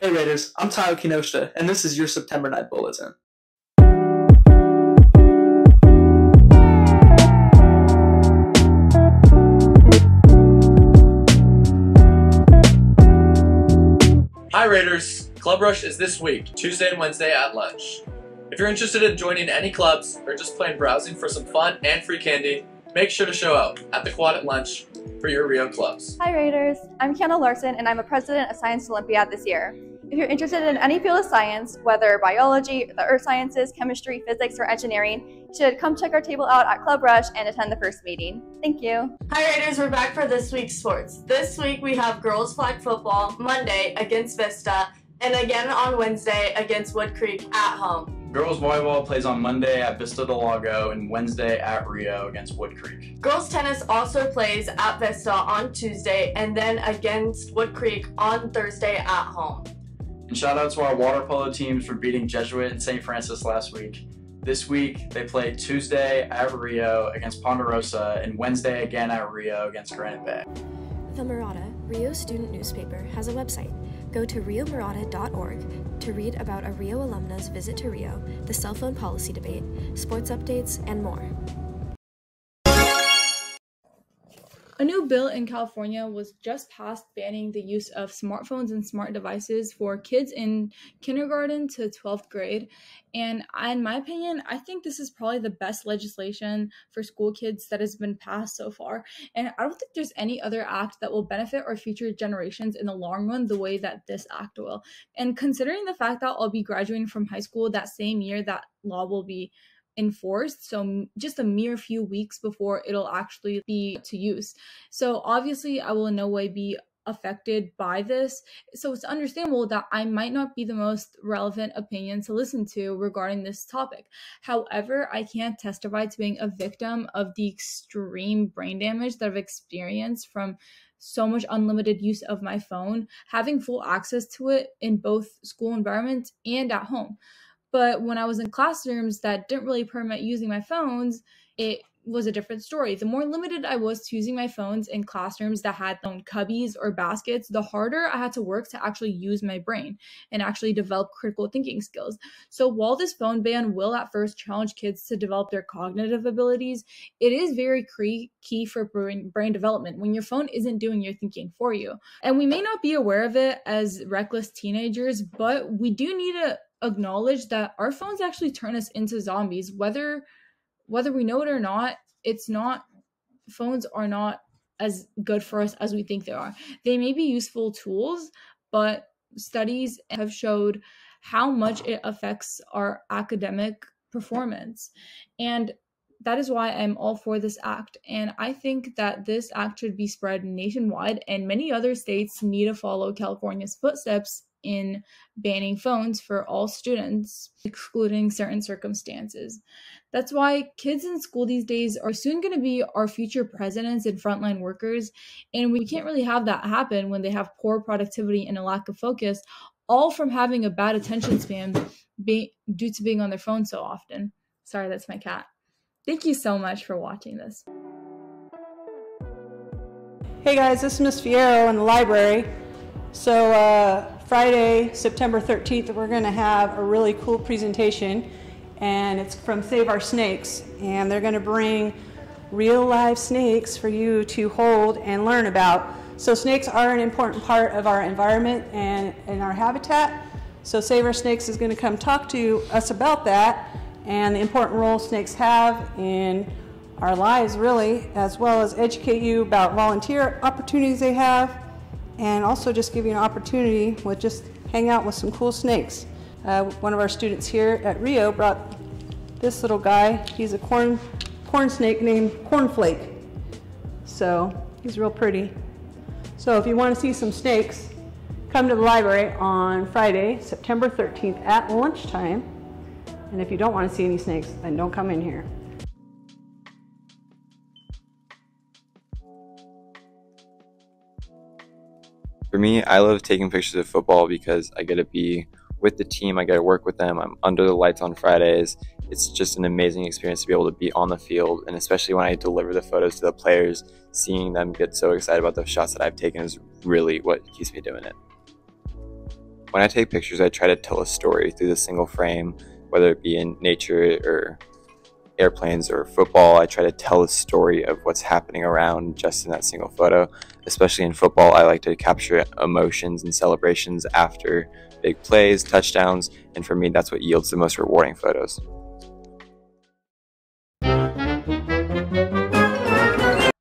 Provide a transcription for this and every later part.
Hey Raiders, I'm Tyler Kinoshita, and this is your September Night Bulletin. Hi Raiders! Club Rush is this week, Tuesday and Wednesday at lunch. If you're interested in joining any clubs or just plain browsing for some fun and free candy, make sure to show out at the quad at lunch for your Rio clubs. Hi Raiders, I'm Kiana Larson and I'm a president of Science Olympiad this year. If you're interested in any field of science, whether biology, the earth sciences, chemistry, physics, or engineering, you should come check our table out at Club Rush and attend the first meeting. Thank you. Hi Raiders, we're back for this week's sports. This week we have girls flag football Monday against Vista and again on Wednesday against Woodcreek at home. Girls volleyball plays on Monday at Vista del Lago and Wednesday at Rio against Wood Creek. Girls tennis also plays at Vista on Tuesday and then against Woodcreek on Thursday at home. And shout out to our water polo teams for beating Jesuit and St. Francis last week. This week they play Tuesday at Rio against Ponderosa and Wednesday again at Rio against Granite Bay. The Mirada, Rio student newspaper, has a website. Go to riomirada.org to read about a Rio alumna's visit to Rio, the cell phone policy debate, sports updates, and more. A new bill in California was just passed banning the use of smartphones and smart devices for kids in kindergarten to 12th grade. And in my opinion, I think this is probably the best legislation for school kids that has been passed so far. And I don't think there's any other act that will benefit our future generations in the long run the way that this act will. And considering the fact that I'll be graduating from high school that same year that law will be enforced so just a mere few weeks before it'll actually be to use. So obviously i will in no way be affected by this. So it's understandable that i might not be the most relevant opinion to listen to regarding this topic. However i can't testify to being a victim of the extreme brain damage that i've experienced from so much unlimited use of my phone having full access to it in both school environments and at home but when I was in classrooms that didn't really permit using my phones, it was a different story. The more limited I was to using my phones in classrooms that had own cubbies or baskets, the harder I had to work to actually use my brain and actually develop critical thinking skills. So while this phone ban will at first challenge kids to develop their cognitive abilities, it is very key for brain, brain development when your phone isn't doing your thinking for you. And we may not be aware of it as reckless teenagers, but we do need to acknowledge that our phones actually turn us into zombies whether whether we know it or not it's not phones are not as good for us as we think they are they may be useful tools but studies have showed how much it affects our academic performance and that is why I'm all for this act. And I think that this act should be spread nationwide, and many other states need to follow California's footsteps in banning phones for all students, excluding certain circumstances. That's why kids in school these days are soon going to be our future presidents and frontline workers. And we can't really have that happen when they have poor productivity and a lack of focus, all from having a bad attention span be- due to being on their phone so often. Sorry, that's my cat. Thank you so much for watching this. Hey guys, this is Miss Fierro in the library. So uh, Friday, September 13th, we're going to have a really cool presentation, and it's from Save Our Snakes, and they're going to bring real live snakes for you to hold and learn about. So snakes are an important part of our environment and in our habitat. So Save Our Snakes is going to come talk to us about that and the important role snakes have in our lives, really, as well as educate you about volunteer opportunities they have and also just give you an opportunity with just hang out with some cool snakes. Uh, one of our students here at Rio brought this little guy. He's a corn, corn snake named Cornflake. So he's real pretty. So if you want to see some snakes, come to the library on Friday, September 13th at lunchtime. And if you don't want to see any snakes, then don't come in here. For me, I love taking pictures of football because I get to be with the team, I get to work with them. I'm under the lights on Fridays. It's just an amazing experience to be able to be on the field, and especially when I deliver the photos to the players, seeing them get so excited about the shots that I've taken is really what keeps me doing it. when I take pictures, I try to tell a story through the single frame, whether it be in nature or airplanes or football. I try to tell a story of what's happening around just in that single photo. Especially in football, I like to capture emotions and celebrations after big plays, touchdowns, and for me, that's what yields the most rewarding photos.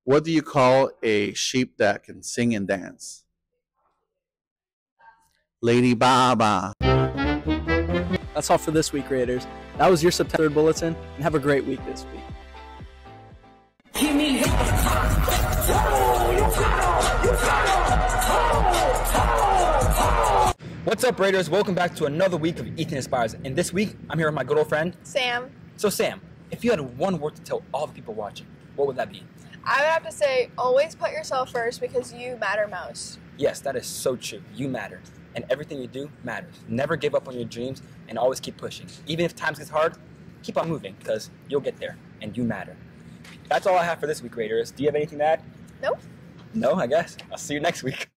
What do you call a sheep that can sing and dance? Lady Baba. That's all for this week, Raiders. That was your September bulletin, and have a great week this week. What's up, Raiders? Welcome back to another week of Ethan Inspires. And this week, I'm here with my good old friend, Sam. So, Sam, if you had one word to tell all the people watching, what would that be? I would have to say, always put yourself first because you matter most. Yes, that is so true. You matter. And everything you do matters. Never give up on your dreams and always keep pushing. Even if times get hard, keep on moving because you'll get there and you matter. That's all I have for this week, Raiders. Do you have anything to add? Nope. No, I guess. I'll see you next week.